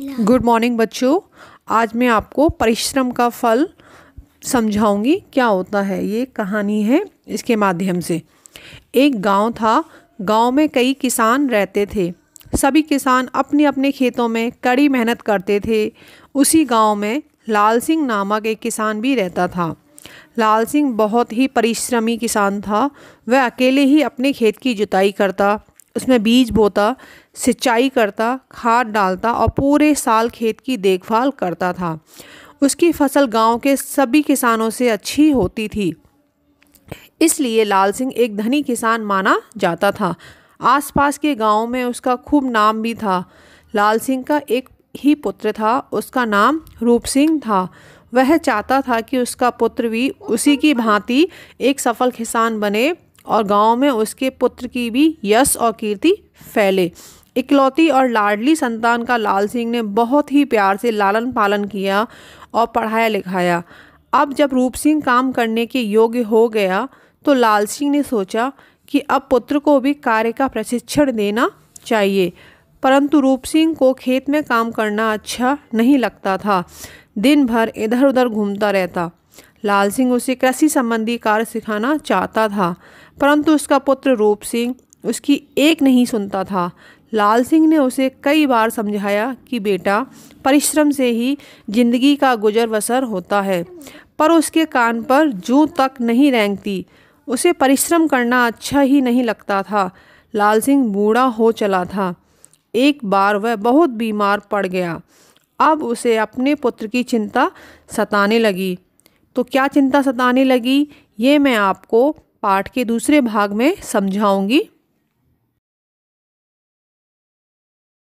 Good morning बच्चों। आज मैं आपको परिश्रम का फल समझाऊँगी। क्या होता है? ये कहानी है इसके माध्यम से। एक गाँव था। गाँव में कई किसान रहते थे। सभी किसान अपने अपने खेतों में कड़ी मेहनत करते थे। उसी गाँव में लाल सिंह नामक एक किसान भी रहता था। लाल सिंह बहुत ही परिश्रमी किसान था। वह अकेले ही अपने खेत की जुताई करता। उसमें बीज बोता, सिंचाई करता, खाद डालता और पूरे साल खेत की देखभाल करता था। उसकी फ़सल गाँव के सभी किसानों से अच्छी होती थी। इसलिए लाल सिंह एक धनी किसान माना जाता था। आसपास के गाँव में उसका खूब नाम भी था। लाल सिंह का एक ही पुत्र था, उसका नाम रूप सिंह था। वह चाहता था कि उसका पुत्र भी उसी की भांति एक सफल किसान बने। और गाँव में उसके पुत्र की भी यश और कीर्ति फैले। इकलौती और लाडली संतान का लाल सिंह ने बहुत ही प्यार से लालन पालन किया और पढ़ाया लिखाया। अब जब रूप सिंह काम करने के योग्य हो गया तो लाल सिंह ने सोचा कि अब पुत्र को भी कार्य का प्रशिक्षण देना चाहिए, परंतु रूप सिंह को खेत में काम करना अच्छा नहीं लगता था। दिन भर इधर उधर घूमता रहता। लाल सिंह उसे कृषि संबंधी कार्य सिखाना चाहता था, परंतु उसका पुत्र रूप सिंह उसकी एक नहीं सुनता था। लाल सिंह ने उसे कई बार समझाया कि बेटा, परिश्रम से ही ज़िंदगी का गुजर बसर होता है, पर उसके कान पर जू तक नहीं रेंगती, उसे परिश्रम करना अच्छा ही नहीं लगता था। लाल सिंह बूढ़ा हो चला था। एक बार वह बहुत बीमार पड़ गया। अब उसे अपने पुत्र की चिंता सताने लगी। तो क्या चिंता सताने लगी? ये मैं आपको पाठ के दूसरे भाग में समझाऊँगी।